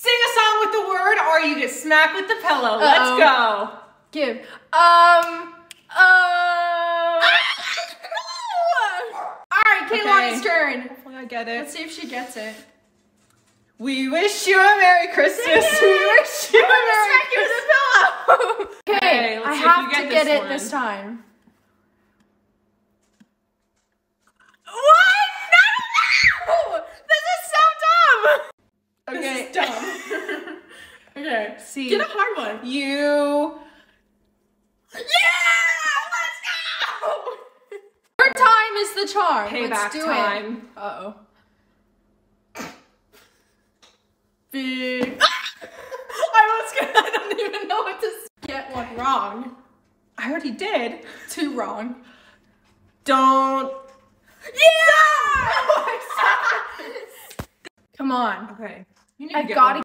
Sing a song with the word or you get smacked with the pillow. Let's go. Give. Um. Uh. All right, Keilahni's turn. Hopefully I get it. Let's see if she gets it. We wish you a Merry Christmas. We wish you a Merry Christmas. Okay, Okay, let's I see if have you to get get it one. this time. What? No, no! This is so dumb. Okay. Dumb. Okay. See, Get a hard one. you. Yeah! Let's go! Third time is the charm. Payback Let's do time. it. Uh oh. Big. I was gonna. I don't even know what to get one wrong. I already did. Two wrong. Don't. Yeah! Come on. Okay. You need I to get gotta one.